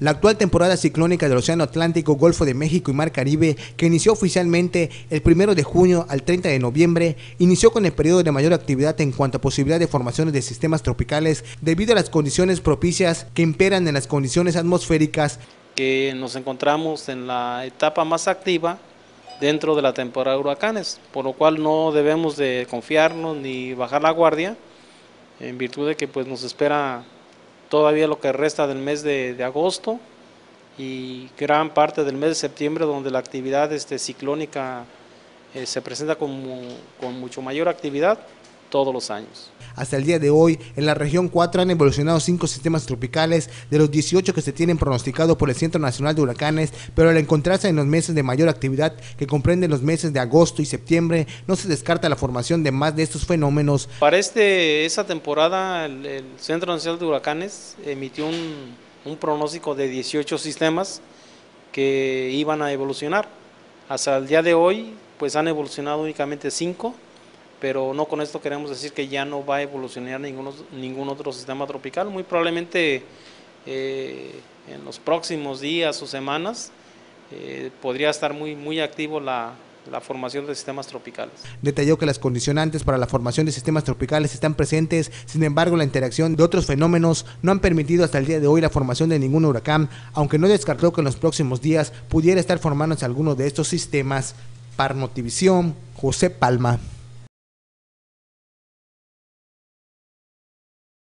La actual temporada ciclónica del Océano Atlántico, Golfo de México y Mar Caribe, que inició oficialmente el 1 de junio al 30 de noviembre, inició con el periodo de mayor actividad en cuanto a posibilidad de formaciones de sistemas tropicales debido a las condiciones propicias que imperan en las condiciones atmosféricas. Que nos encontramos en la etapa más activa dentro de la temporada de huracanes, por lo cual no debemos de confiarnos ni bajar la guardia, en virtud de que pues nos espera todavía lo que resta del mes de, agosto y gran parte del mes de septiembre donde la actividad este, ciclónica eh, se presenta con, con mucho mayor actividad todos los años. Hasta el día de hoy, en la región 4 han evolucionado cinco sistemas tropicales de los 18 que se tienen pronosticado por el Centro Nacional de Huracanes, pero al encontrarse en los meses de mayor actividad, que comprenden los meses de agosto y septiembre, no se descarta la formación de más de estos fenómenos. Para este, esta temporada, el, Centro Nacional de Huracanes emitió un, un pronóstico de 18 sistemas que iban a evolucionar. Hasta el día de hoy, pues han evolucionado únicamente 5 pero no con esto queremos decir que ya no va a evolucionar ningún, ningún otro sistema tropical. Muy probablemente eh, en los próximos días o semanas eh, podría estar muy, activo la, la formación de sistemas tropicales. Detalló que las condicionantes para la formación de sistemas tropicales están presentes, sin embargo la interacción de otros fenómenos no han permitido hasta el día de hoy la formación de ningún huracán, aunque no descartó que en los próximos días pudiera estar formándose alguno de estos sistemas. Para Notivisión, José Palma.